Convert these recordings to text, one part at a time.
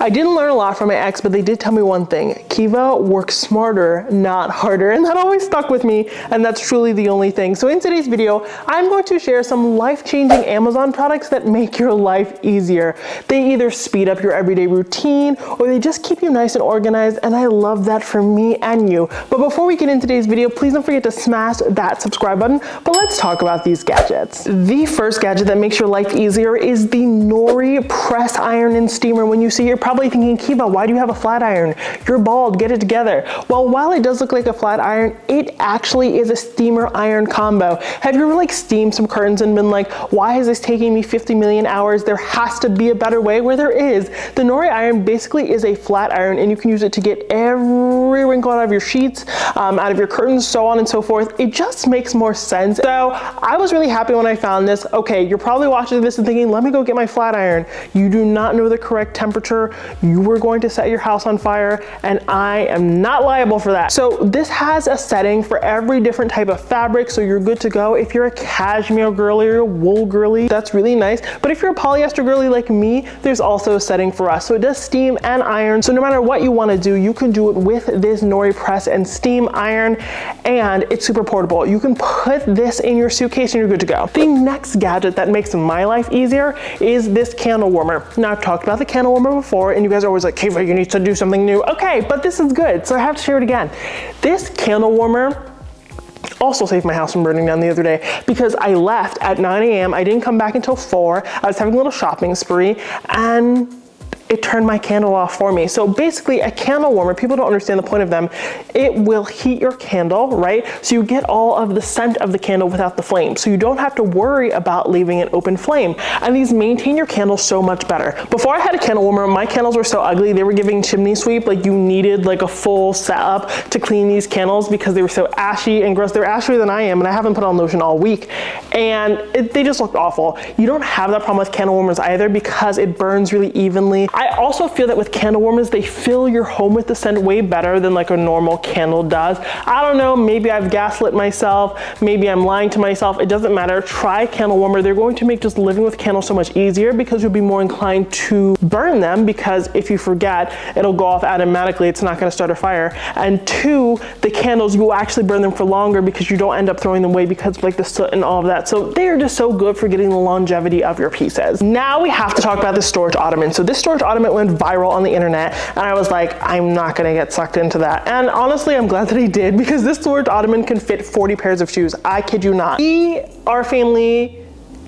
I didn't learn a lot from my ex, but they did tell me one thing. Kiva works smarter, not harder. And that always stuck with me. And that's truly the only thing. So in today's video, I'm going to share some life-changing Amazon products that make your life easier. They either speed up your everyday routine or they just keep you nice and organized. And I love that for me and you. But before we get into today's video, please don't forget to smash that subscribe button. But let's talk about these gadgets. The first gadget that makes your life easier is the Nori press iron and steamer. When you see your probably thinking, Kiva, why do you have a flat iron? You're bald, get it together. Well, while it does look like a flat iron, it actually is a steamer iron combo. Have you ever like steamed some curtains and been like, why is this taking me 50 million hours? There has to be a better way where there is. The Nori iron basically is a flat iron and you can use it to get every wrinkle out of your sheets, um, out of your curtains, so on and so forth. It just makes more sense. So I was really happy when I found this. Okay, you're probably watching this and thinking, let me go get my flat iron. You do not know the correct temperature you were going to set your house on fire and I am not liable for that. So this has a setting for every different type of fabric so you're good to go. If you're a cashmere girly or a wool girly, that's really nice. But if you're a polyester girly like me, there's also a setting for us. So it does steam and iron. So no matter what you wanna do, you can do it with this Nori press and steam iron and it's super portable. You can put this in your suitcase and you're good to go. The next gadget that makes my life easier is this candle warmer. Now I've talked about the candle warmer before and you guys are always like, Kiva, you need to do something new. Okay, but this is good, so I have to share it again. This candle warmer also saved my house from burning down the other day because I left at 9 a.m. I didn't come back until 4. I was having a little shopping spree and it turned my candle off for me. So basically a candle warmer, people don't understand the point of them. It will heat your candle, right? So you get all of the scent of the candle without the flame. So you don't have to worry about leaving an open flame. And these maintain your candle so much better. Before I had a candle warmer, my candles were so ugly. They were giving chimney sweep. Like you needed like a full setup to clean these candles because they were so ashy and gross. They're ashier than I am and I haven't put on lotion all week. And it, they just looked awful. You don't have that problem with candle warmers either because it burns really evenly. I also feel that with candle warmers, they fill your home with the scent way better than like a normal candle does. I don't know, maybe I've gaslit myself, maybe I'm lying to myself, it doesn't matter. Try candle warmer. They're going to make just living with candles so much easier because you'll be more inclined to burn them because if you forget, it'll go off automatically. It's not gonna start a fire. And two, the candles, you will actually burn them for longer because you don't end up throwing them away because of like the soot and all of that. So they are just so good for getting the longevity of your pieces. Now we have to talk about the storage ottoman. So this storage ottoman went viral on the internet and I was like, I'm not gonna get sucked into that. And honestly, I'm glad that I did because this storage ottoman can fit 40 pairs of shoes. I kid you not. We, our family,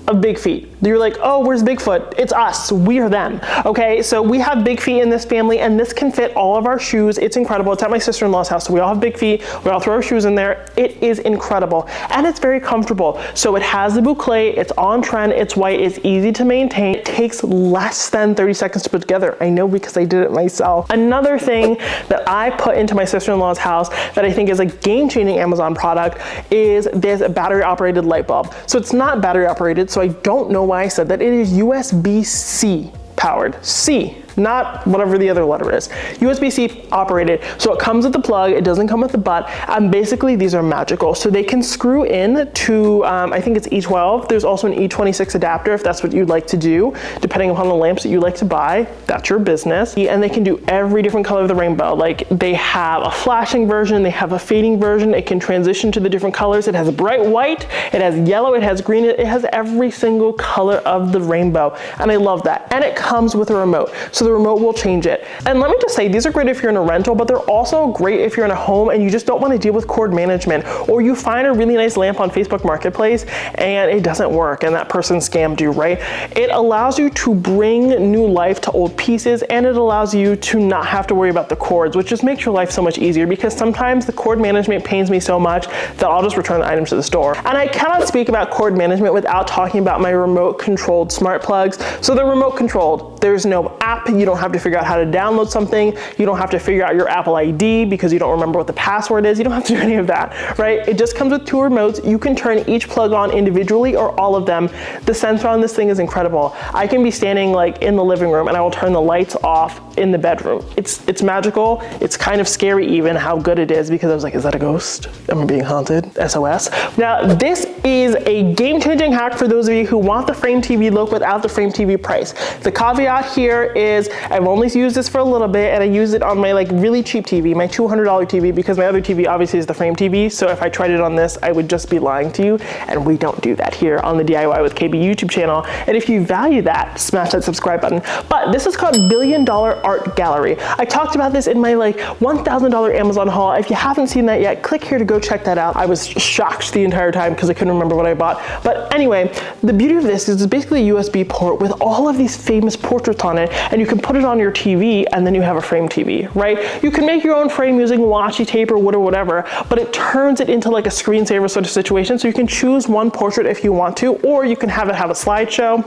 of big feet. You're like, oh, where's Bigfoot? It's us, we are them. Okay, so we have big feet in this family and this can fit all of our shoes. It's incredible. It's at my sister-in-law's house, so we all have big feet. We all throw our shoes in there. It is incredible and it's very comfortable. So it has the boucle, it's on trend, it's white, it's easy to maintain. It takes less than 30 seconds to put together. I know because I did it myself. Another thing that I put into my sister-in-law's house that I think is a game-changing Amazon product is this battery operated light bulb. So it's not battery operated, so I don't know why I said that. It is USB-C powered. C not whatever the other letter is. USB-C operated. So it comes with the plug, it doesn't come with the butt, and basically these are magical. So they can screw in to, um, I think it's E12. There's also an E26 adapter if that's what you'd like to do, depending upon the lamps that you like to buy. That's your business. And they can do every different color of the rainbow. Like they have a flashing version, they have a fading version, it can transition to the different colors. It has bright white, it has yellow, it has green, it has every single color of the rainbow. And I love that. And it comes with a remote. So so the remote will change it. And let me just say, these are great if you're in a rental, but they're also great if you're in a home and you just don't want to deal with cord management, or you find a really nice lamp on Facebook Marketplace and it doesn't work and that person scammed you, right? It allows you to bring new life to old pieces and it allows you to not have to worry about the cords, which just makes your life so much easier because sometimes the cord management pains me so much that I'll just return the items to the store. And I cannot speak about cord management without talking about my remote controlled smart plugs. So they're remote controlled. There's no app you don't have to figure out how to download something. You don't have to figure out your Apple ID because you don't remember what the password is. You don't have to do any of that, right? It just comes with two remotes. You can turn each plug on individually or all of them. The sensor on this thing is incredible. I can be standing like in the living room and I will turn the lights off in the bedroom. It's, it's magical. It's kind of scary even how good it is because I was like, is that a ghost? Am I being haunted? SOS. Now, this is a game-changing hack for those of you who want the frame TV look without the frame TV price. The caveat here is is. I've only used this for a little bit and I use it on my like really cheap TV, my $200 TV, because my other TV obviously is the frame TV. So if I tried it on this, I would just be lying to you. And we don't do that here on the DIY with KB YouTube channel. And if you value that, smash that subscribe button. But this is called Billion Dollar Art Gallery. I talked about this in my like $1,000 Amazon haul. If you haven't seen that yet, click here to go check that out. I was shocked the entire time because I couldn't remember what I bought. But anyway, the beauty of this is it's basically a USB port with all of these famous portraits on it and you can put it on your TV and then you have a frame TV, right? You can make your own frame using washi tape or wood or whatever, but it turns it into like a screensaver sort of situation. So you can choose one portrait if you want to, or you can have it have a slideshow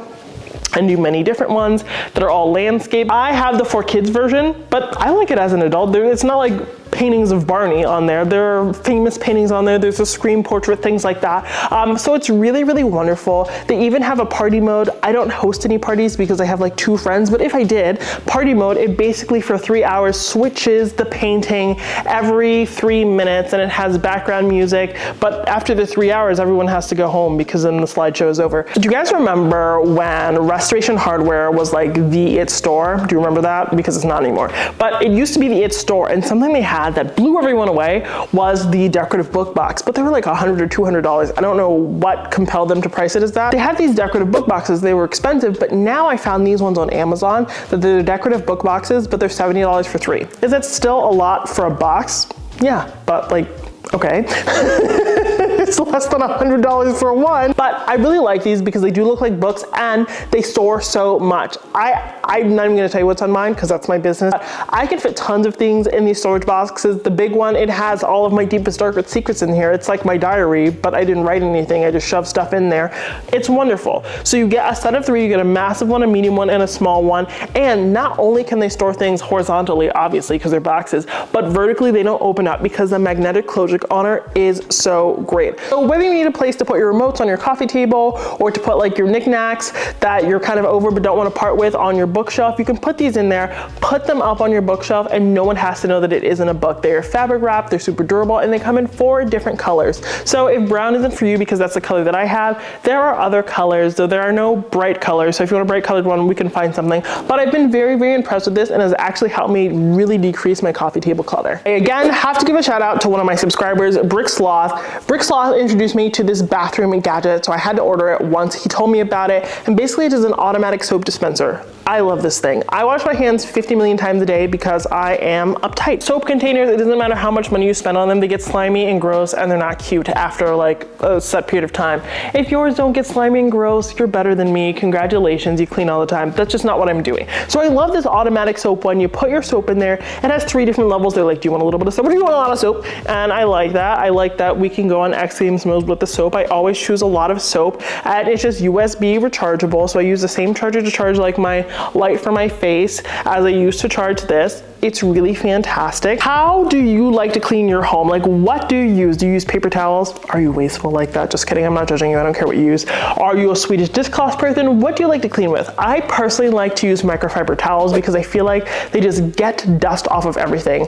and do many different ones that are all landscape. I have the for kids version, but I like it as an adult. It's not like paintings of Barney on there. There are famous paintings on there. There's a Scream portrait, things like that. Um, so it's really, really wonderful. They even have a party mode. I don't host any parties because I have like two friends, but if I did, party mode, it basically for three hours switches the painting every three minutes and it has background music. But after the three hours, everyone has to go home because then the slideshow is over. Do you guys remember when Restoration Hardware was like the it store? Do you remember that? Because it's not anymore. But it used to be the it store and something they had had that blew everyone away was the decorative book box, but they were like 100 or $200. I don't know what compelled them to price it as that. They had these decorative book boxes, they were expensive, but now I found these ones on Amazon that they're decorative book boxes, but they're $70 for three. Is that still a lot for a box? Yeah, but like okay. it's less than $100 for one. But I really like these because they do look like books and they store so much. I, I'm not even gonna tell you what's on mine because that's my business. I can fit tons of things in these storage boxes. The big one, it has all of my deepest, darkest secrets in here. It's like my diary, but I didn't write anything. I just shoved stuff in there. It's wonderful. So you get a set of three, you get a massive one, a medium one, and a small one. And not only can they store things horizontally, obviously, because they're boxes, but vertically they don't open up because the magnetic closure honor is so great. So whether you need a place to put your remotes on your coffee table or to put like your knickknacks that you're kind of over but don't want to part with on your bookshelf, you can put these in there, put them up on your bookshelf and no one has to know that it isn't a book. They're fabric wrapped, they're super durable and they come in four different colors. So if brown isn't for you because that's the color that I have, there are other colors, though there are no bright colors. So if you want a bright colored one, we can find something. But I've been very, very impressed with this and has actually helped me really decrease my coffee table clutter. I again have to give a shout out to one of my subscribers Brick Sloth. Brick Sloth introduced me to this bathroom gadget, so I had to order it once. He told me about it, and basically it is an automatic soap dispenser. I love this thing. I wash my hands 50 million times a day because I am uptight. Soap containers, it doesn't matter how much money you spend on them, they get slimy and gross and they're not cute after like a set period of time. If yours don't get slimy and gross, you're better than me. Congratulations, you clean all the time. That's just not what I'm doing. So I love this automatic soap one. You put your soap in there. It has three different levels. They're like, do you want a little bit of soap or do you want a lot of soap? And I like that. I like that we can go on X Games mode with the soap. I always choose a lot of soap and it's just USB rechargeable. So I use the same charger to charge like my light for my face as I used to charge this. It's really fantastic. How do you like to clean your home? Like what do you use? Do you use paper towels? Are you wasteful like that? Just kidding, I'm not judging you, I don't care what you use. Are you a Swedish dishcloth person? What do you like to clean with? I personally like to use microfiber towels because I feel like they just get dust off of everything.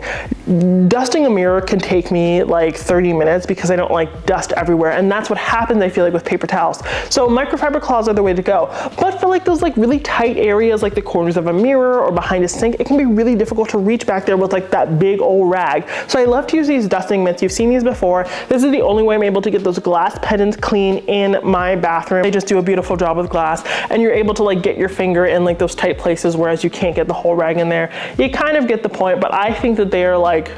Dusting a mirror can take me like 30 minutes because I don't like dust everywhere and that's what happens I feel like with paper towels. So microfiber cloths are the way to go. But for like those like really tight areas like the corners of a mirror or behind a sink, it can be really difficult to reach back there with like that big old rag. So I love to use these dusting mitts. You've seen these before. This is the only way I'm able to get those glass pendants clean in my bathroom. They just do a beautiful job with glass and you're able to like get your finger in like those tight places whereas you can't get the whole rag in there. You kind of get the point, but I think that they are like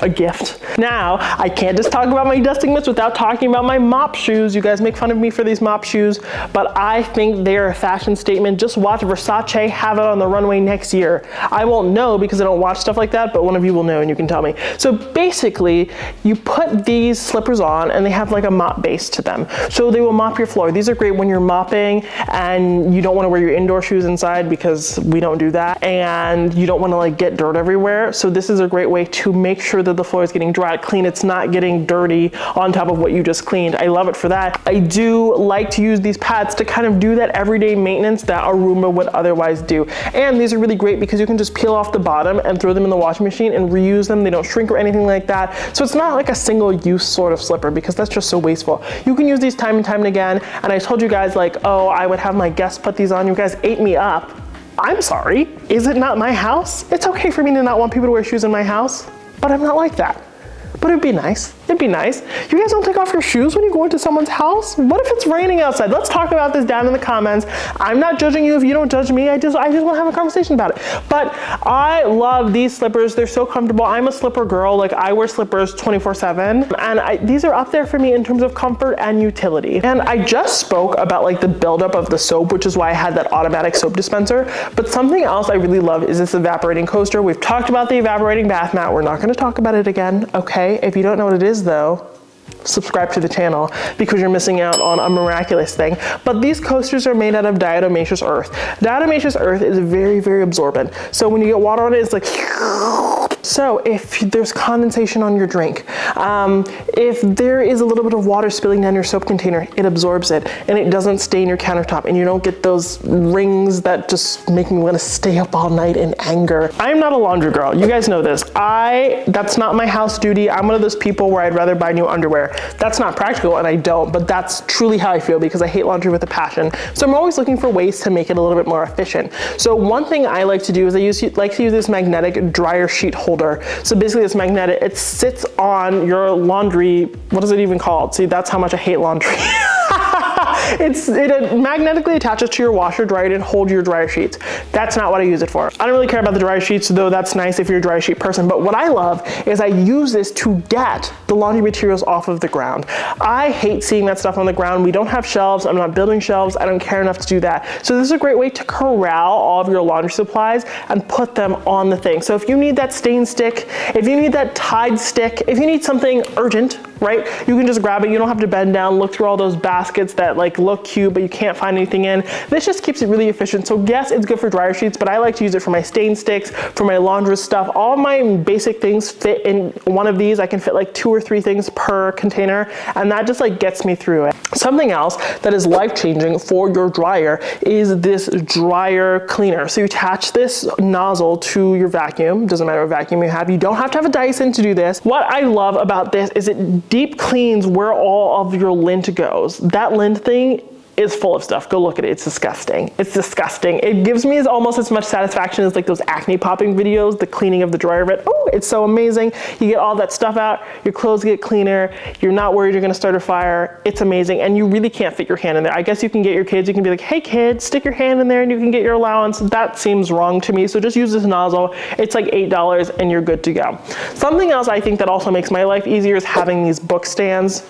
a gift. Now, I can't just talk about my dusting mitts without talking about my mop shoes. You guys make fun of me for these mop shoes, but I think they're a fashion statement. Just watch Versace have it on the runway next year. I won't know because I don't watch stuff like that, but one of you will know and you can tell me. So basically, you put these slippers on and they have like a mop base to them. So they will mop your floor. These are great when you're mopping and you don't want to wear your indoor shoes inside because we don't do that. And you don't want to like get dirt everywhere. So this is a great way to make sure sure that the floor is getting dry clean. It's not getting dirty on top of what you just cleaned. I love it for that. I do like to use these pads to kind of do that everyday maintenance that a Roomba would otherwise do. And these are really great because you can just peel off the bottom and throw them in the washing machine and reuse them. They don't shrink or anything like that. So it's not like a single use sort of slipper because that's just so wasteful. You can use these time and time and again. And I told you guys like, oh, I would have my guests put these on. You guys ate me up I'm sorry, is it not my house? It's okay for me to not want people to wear shoes in my house, but I'm not like that. But it'd be nice. It'd be nice. You guys don't take off your shoes when you go into someone's house? What if it's raining outside? Let's talk about this down in the comments. I'm not judging you if you don't judge me. I just I just want to have a conversation about it. But I love these slippers. They're so comfortable. I'm a slipper girl. Like I wear slippers 24/7, and I, these are up there for me in terms of comfort and utility. And I just spoke about like the buildup of the soap, which is why I had that automatic soap dispenser. But something else I really love is this evaporating coaster. We've talked about the evaporating bath mat. We're not going to talk about it again. Okay. If you don't know what it is though, subscribe to the channel because you're missing out on a miraculous thing. But these coasters are made out of diatomaceous earth. Diatomaceous earth is very, very absorbent. So when you get water on it, it's like so if there's condensation on your drink, um, if there is a little bit of water spilling down your soap container, it absorbs it and it doesn't stain your countertop and you don't get those rings that just make me want to stay up all night in anger. I'm not a laundry girl. You guys know this. I, that's not my house duty. I'm one of those people where I'd rather buy new underwear. That's not practical and I don't, but that's truly how I feel because I hate laundry with a passion. So I'm always looking for ways to make it a little bit more efficient. So one thing I like to do is I use, like to use this magnetic dryer sheet holder holder. So basically it's magnetic, it sits on your laundry, what is it even called? See, that's how much I hate laundry. it's, it magnetically attaches to your washer dryer and hold your dryer sheets. That's not what I use it for. I don't really care about the dryer sheets, though that's nice if you're a dryer sheet person. But what I love is I use this to get the laundry materials off of the ground. I hate seeing that stuff on the ground. We don't have shelves. I'm not building shelves. I don't care enough to do that. So this is a great way to corral all of your laundry supplies and put them on the thing. So if you need that stain stick, if you need that Tide stick, if you need something urgent, right? You can just grab it. You don't have to bend down, look through all those baskets that like look cute, but you can't find anything in. This just keeps it really efficient. So yes, it's good for dryer sheets, but I like to use it for my stain sticks, for my laundry stuff. All my basic things fit in one of these. I can fit like two or three things per container, and that just like gets me through it. Something else that is life-changing for your dryer is this dryer cleaner. So you attach this nozzle to your vacuum, doesn't matter what vacuum you have. You don't have to have a Dyson to do this. What I love about this is it deep cleans where all of your lint goes. That lint thing is full of stuff. Go look at it. It's disgusting. It's disgusting. It gives me almost as much satisfaction as like those acne popping videos, the cleaning of the dryer bit. Oh, it's so amazing. You get all that stuff out, your clothes get cleaner, you're not worried you're gonna start a fire. It's amazing. And you really can't fit your hand in there. I guess you can get your kids, you can be like, hey kids, stick your hand in there and you can get your allowance. That seems wrong to me. So just use this nozzle. It's like $8 and you're good to go. Something else I think that also makes my life easier is having these book stands.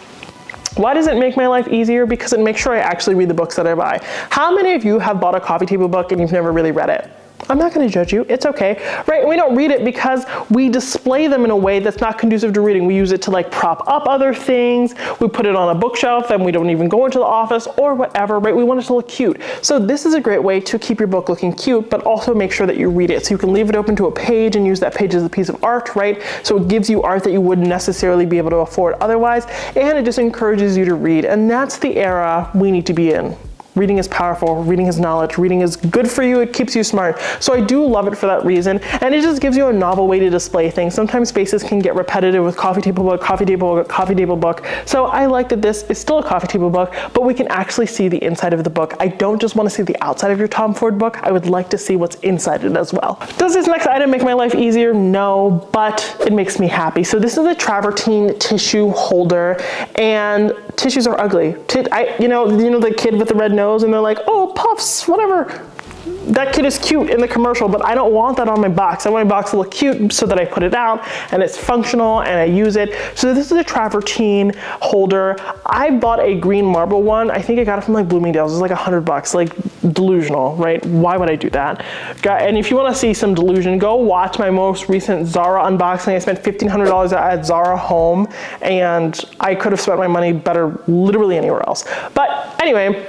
Why does it make my life easier? Because it makes sure I actually read the books that I buy. How many of you have bought a coffee table book and you've never really read it? I'm not going to judge you. It's okay. Right? We don't read it because we display them in a way that's not conducive to reading. We use it to like prop up other things. We put it on a bookshelf and we don't even go into the office or whatever, right? We want it to look cute. So this is a great way to keep your book looking cute, but also make sure that you read it. So you can leave it open to a page and use that page as a piece of art, right? So it gives you art that you wouldn't necessarily be able to afford otherwise. And it just encourages you to read. And that's the era we need to be in. Reading is powerful, reading is knowledge, reading is good for you, it keeps you smart. So I do love it for that reason, and it just gives you a novel way to display things. Sometimes spaces can get repetitive with coffee table book, coffee table book, coffee table book. So I like that this is still a coffee table book, but we can actually see the inside of the book. I don't just want to see the outside of your Tom Ford book, I would like to see what's inside it as well. Does this next item make my life easier? No, but it makes me happy. So this is a travertine tissue holder, and tissues are ugly. I, you know, you know the kid with the red nose nose and they're like, oh, puffs, whatever. That kid is cute in the commercial, but I don't want that on my box. I want my box to look cute so that I put it out and it's functional and I use it. So this is a travertine holder. I bought a green marble one. I think I got it from like Bloomingdale's. It's like a hundred bucks, like delusional, right? Why would I do that? And if you wanna see some delusion, go watch my most recent Zara unboxing. I spent $1,500 at Zara home and I could have spent my money better literally anywhere else. But anyway,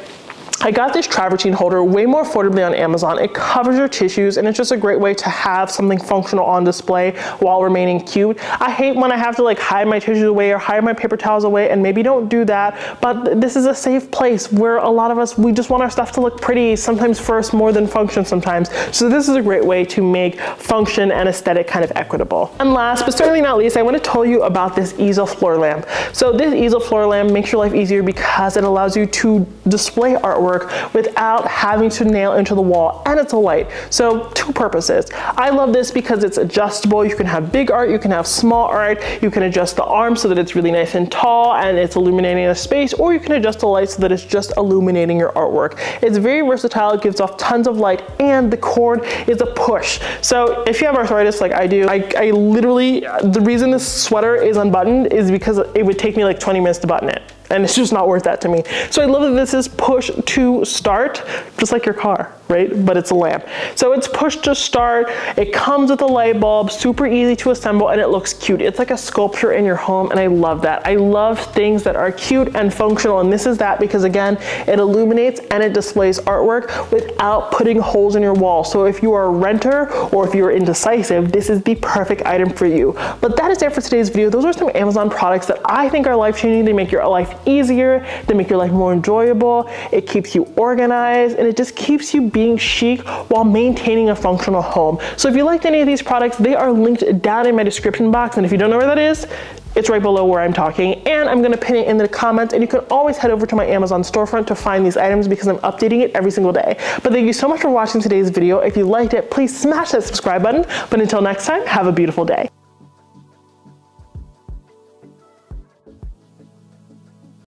I got this travertine holder way more affordably on Amazon. It covers your tissues and it's just a great way to have something functional on display while remaining cute. I hate when I have to like hide my tissues away or hide my paper towels away and maybe don't do that, but this is a safe place where a lot of us, we just want our stuff to look pretty, sometimes first more than function sometimes. So this is a great way to make function and aesthetic kind of equitable. And last, but certainly not least, I want to tell you about this easel floor lamp. So this easel floor lamp makes your life easier because it allows you to display artwork artwork without having to nail into the wall and it's a light. So two purposes. I love this because it's adjustable. You can have big art, you can have small art, you can adjust the arm so that it's really nice and tall and it's illuminating a space, or you can adjust the light so that it's just illuminating your artwork. It's very versatile, it gives off tons of light, and the cord is a push. So if you have arthritis like I do, I, I literally, the reason this sweater is unbuttoned is because it would take me like 20 minutes to button it and it's just not worth that to me. So I love that this is push to start, just like your car right? But it's a lamp. So it's push to start. It comes with a light bulb, super easy to assemble, and it looks cute. It's like a sculpture in your home, and I love that. I love things that are cute and functional, and this is that because again, it illuminates and it displays artwork without putting holes in your wall. So if you are a renter or if you're indecisive, this is the perfect item for you. But that is it for today's video. Those are some Amazon products that I think are life-changing. They make your life easier, they make your life more enjoyable, it keeps you organized, and it just keeps you being chic while maintaining a functional home. So if you liked any of these products, they are linked down in my description box. And if you don't know where that is, it's right below where I'm talking and I'm gonna pin it in the comments and you can always head over to my Amazon storefront to find these items because I'm updating it every single day. But thank you so much for watching today's video. If you liked it, please smash that subscribe button. But until next time, have a beautiful day.